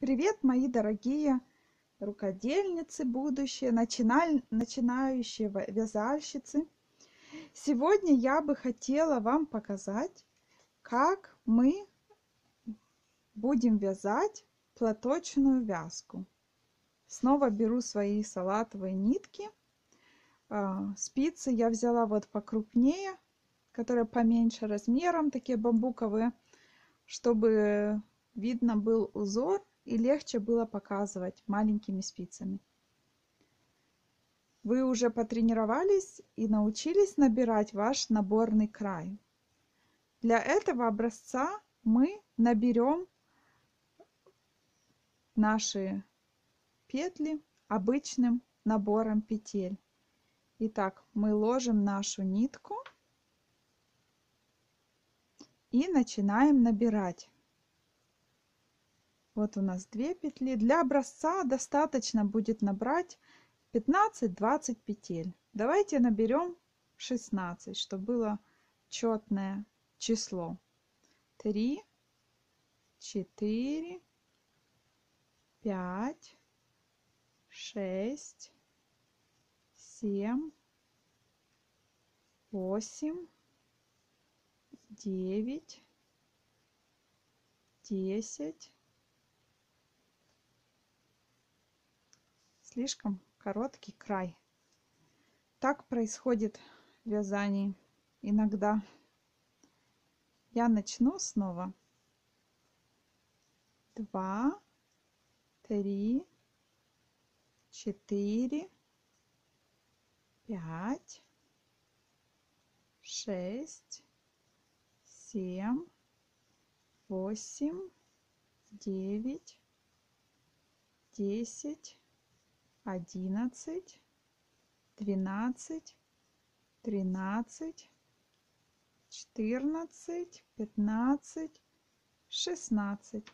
Привет, мои дорогие рукодельницы, будущие, начиналь- начинающие вязальщицы. Сегодня я бы хотела вам показать, как мы будем вязать платочную вязку. Снова беру свои салатовые нитки. А, Спицы я взяла вот покрупнее, которые поменьше размером, такие бамбуковые, чтобы видно был узор и легче было показывать маленькими спицами. Вы уже потренировались и научились набирать ваш наборный край. Для этого образца мы наберем наши петли обычным набором петель. Итак, мы ложим нашу нитку и начинаем набирать. Вот у нас две петли. Для образца достаточно будет набрать 15-20 петель. Давайте наберем 16, чтобы было четное число. 3, 4, 5, 6, 7, 8, 9, 10, слишком короткий край. Так происходит в вязании иногда. Я начну снова. Два, три, четыре, пять, шесть, семь, восемь, девять, десять, одиннадцать, двенадцать, тринадцать, четырнадцать, пятнадцать, шестнадцать.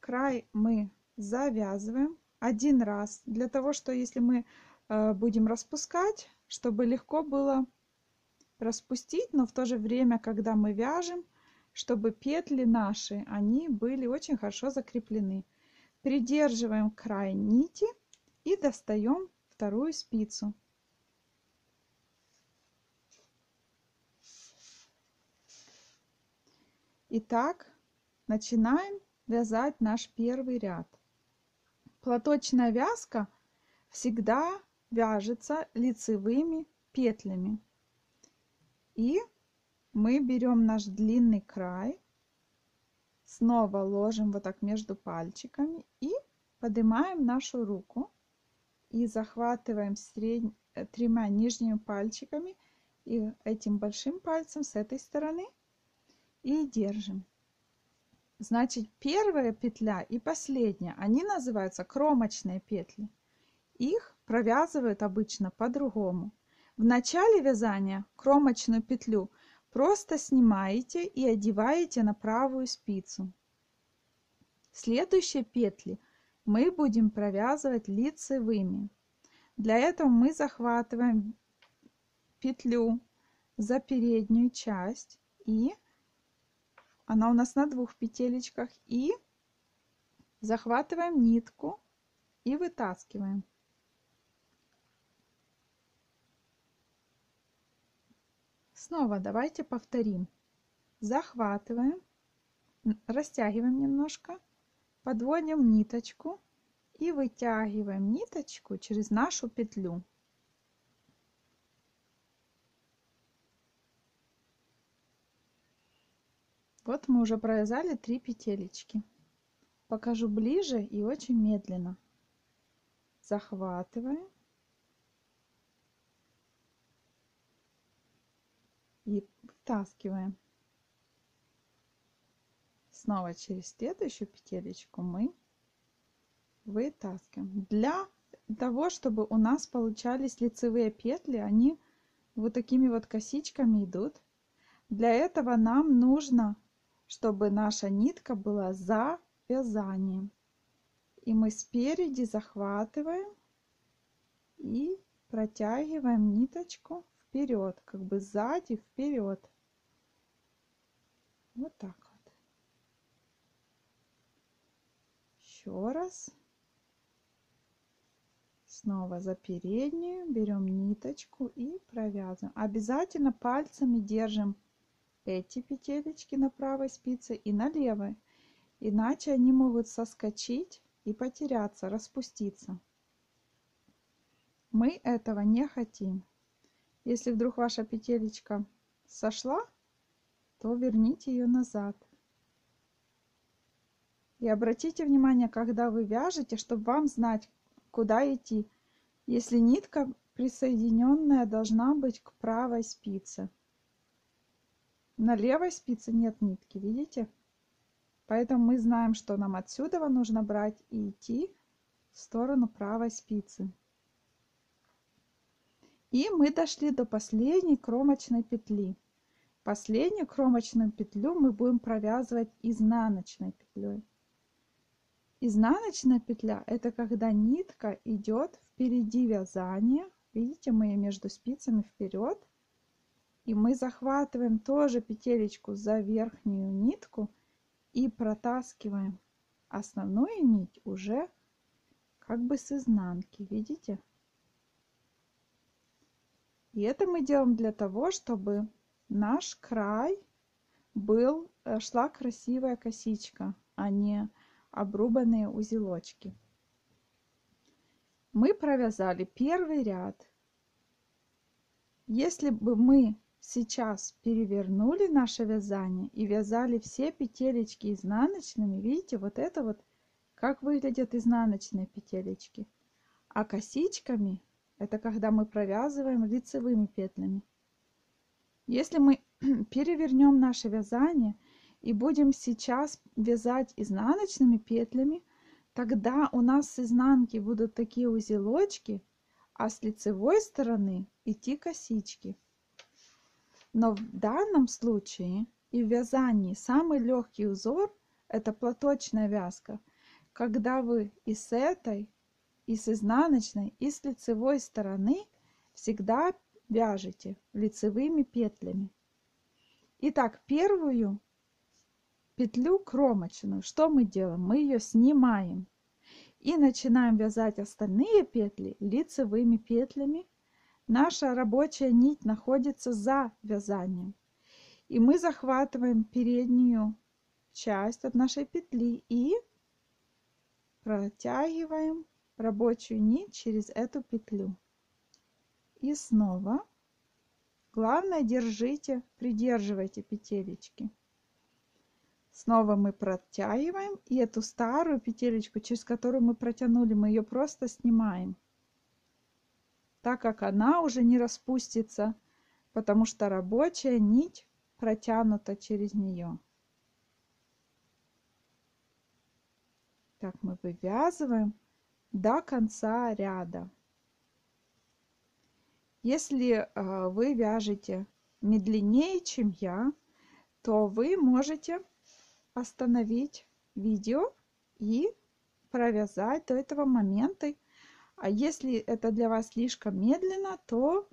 Край мы завязываем один раз для того, что если мы э, будем распускать, чтобы легко было распустить, но в то же время, когда мы вяжем, чтобы петли наши, они были очень хорошо закреплены. Придерживаем край нити и достаем вторую спицу. Итак, начинаем вязать наш первый ряд. Платочная вязка всегда вяжется лицевыми петлями. И мы берем наш длинный край, снова ложим вот так между пальчиками и поднимаем нашу руку и захватываем средь... тремя нижними пальчиками и этим большим пальцем с этой стороны и держим. Значит, первая петля и последняя, они называются кромочные петли. Их провязывают обычно по-другому. В начале вязания кромочную петлю просто снимаете и одеваете на правую спицу. Следующие петли мы будем провязывать лицевыми. Для этого мы захватываем петлю за переднюю часть и она у нас на двух петелечках и захватываем нитку и вытаскиваем. Снова давайте повторим. Захватываем, растягиваем немножко, подводим ниточку и вытягиваем ниточку через нашу петлю. Вот мы уже провязали три петелечки. Покажу ближе и очень медленно. Захватываем. И вытаскиваем. Снова через следующую петелечку мы вытаскиваем. Для того, чтобы у нас получались лицевые петли, они вот такими вот косичками идут. Для этого нам нужно чтобы наша нитка была за вязанием. И мы спереди захватываем и протягиваем ниточку вперед, как бы сзади вперед. Вот так вот. Еще раз. Снова за переднюю берем ниточку и провязываем. Обязательно пальцами держим эти петелечки на правой спице и на левой. Иначе они могут соскочить и потеряться, распуститься. Мы этого не хотим. Если вдруг ваша петелечка сошла, то верните ее назад. И обратите внимание, когда вы вяжете, чтобы вам знать, куда идти. Если нитка присоединенная должна быть к правой спице. На левой спице нет нитки, видите? Поэтому мы знаем, что нам отсюда нужно брать и идти в сторону правой спицы. И мы дошли до последней кромочной петли. Последнюю кромочную петлю мы будем провязывать изнаночной петлей. Изнаночная петля это когда нитка идет впереди вязания. Видите, мы ее между спицами вперед. И мы захватываем тоже петелечку за верхнюю нитку и протаскиваем основную нить уже как бы с изнанки. Видите? И это мы делаем для того, чтобы наш край был, э, шла красивая косичка, а не обрубанные узелочки. Мы провязали первый ряд. Если бы мы сейчас перевернули наше вязание и вязали все петелечки изнаночными, видите, вот это вот, как выглядят изнаночные петелечки. А косичками, это когда мы провязываем лицевыми петлями. Если мы перевернем наше вязание и будем сейчас вязать изнаночными петлями, тогда у нас с изнанки будут такие узелочки, а с лицевой стороны идти косички. Но в данном случае и в вязании самый легкий узор это платочная вязка, когда вы и с этой, и с изнаночной, и с лицевой стороны всегда вяжете лицевыми петлями. Итак, первую петлю кромочную, что мы делаем? Мы ее снимаем и начинаем вязать остальные петли лицевыми петлями. Наша рабочая нить находится за вязанием. И мы захватываем переднюю часть от нашей петли и протягиваем рабочую нить через эту петлю. И снова. Главное, держите, придерживайте петелечки. Снова мы протягиваем и эту старую петелечку, через которую мы протянули, мы ее просто снимаем. Так как она уже не распустится, потому что рабочая нить протянута через нее. Так мы вывязываем до конца ряда. Если э, вы вяжете медленнее, чем я, то вы можете остановить видео и провязать до этого момента. А если это для вас слишком медленно, то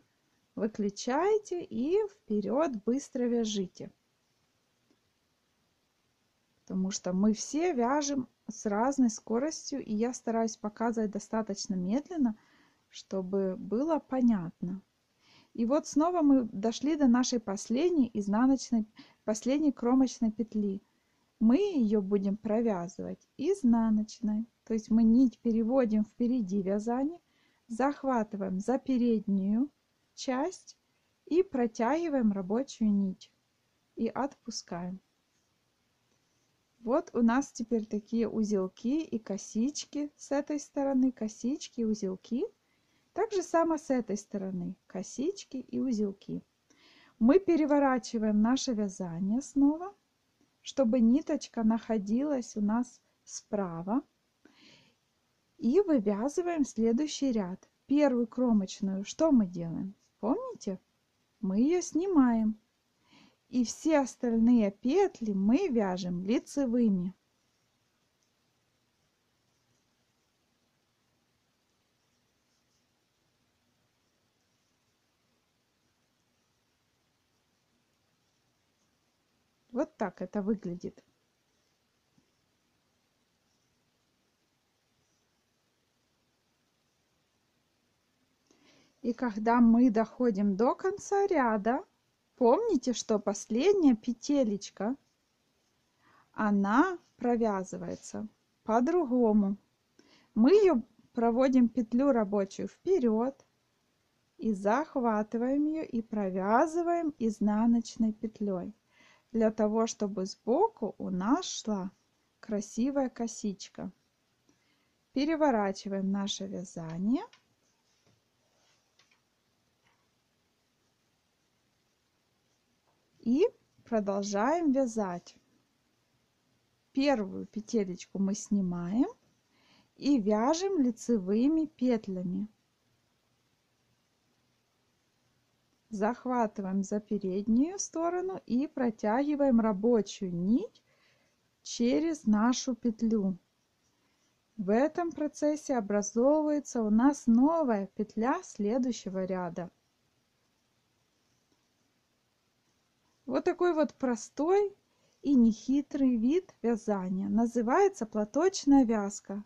выключайте и вперед быстро вяжите. Потому что мы все вяжем с разной скоростью, и я стараюсь показывать достаточно медленно, чтобы было понятно. И вот снова мы дошли до нашей последней изнаночной, последней кромочной петли мы ее будем провязывать изнаночной. То есть мы нить переводим впереди вязания, захватываем за переднюю часть и протягиваем рабочую нить и отпускаем. Вот у нас теперь такие узелки и косички с этой стороны, косички и узелки. Так же само с этой стороны, косички и узелки. Мы переворачиваем наше вязание снова чтобы ниточка находилась у нас справа. И вывязываем следующий ряд. Первую кромочную что мы делаем? Помните? Мы ее снимаем. И все остальные петли мы вяжем лицевыми. вот так это выглядит И когда мы доходим до конца ряда, помните, что последняя петелечка, она провязывается по-другому. Мы ее проводим петлю рабочую вперед и захватываем ее и провязываем изнаночной петлей для того, чтобы сбоку у нас шла красивая косичка. Переворачиваем наше вязание. И продолжаем вязать. Первую петелечку мы снимаем и вяжем лицевыми петлями. Захватываем за переднюю сторону и протягиваем рабочую нить через нашу петлю. В этом процессе образовывается у нас новая петля следующего ряда. Вот такой вот простой и нехитрый вид вязания. Называется платочная вязка.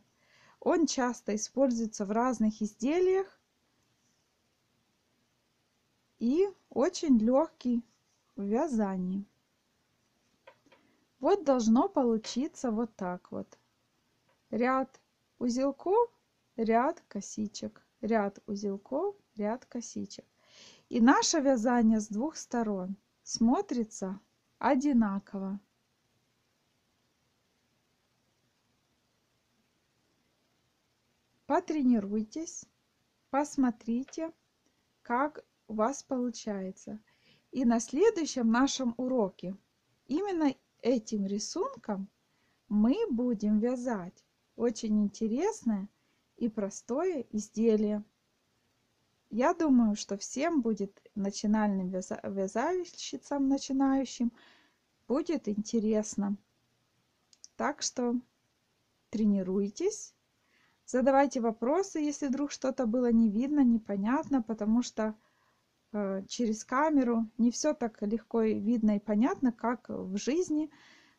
Он часто используется в разных изделиях и очень легкий в вязании. Вот должно получиться вот так вот. Ряд узелков, ряд косичек, ряд узелков, ряд косичек. И наше вязание с двух сторон смотрится одинаково. Потренируйтесь, посмотрите, как у вас получается. И на следующем нашем уроке именно этим рисунком мы будем вязать очень интересное и простое изделие. Я думаю, что всем будет начинальным вязальщицам, начинающим, будет интересно. Так что тренируйтесь, задавайте вопросы, если вдруг что-то было не видно, непонятно, потому что через камеру. Не все так легко и видно и понятно, как в жизни,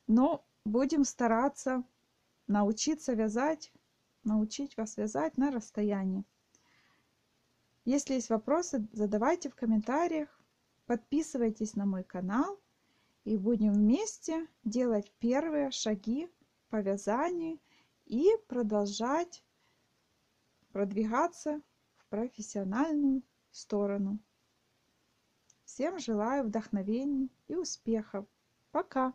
но будем стараться научиться вязать, научить вас вязать на расстоянии. Если есть вопросы, задавайте в комментариях, подписывайтесь на мой канал и будем вместе делать первые шаги по вязанию и продолжать продвигаться в профессиональную сторону. Всем желаю вдохновений и успехов. Пока!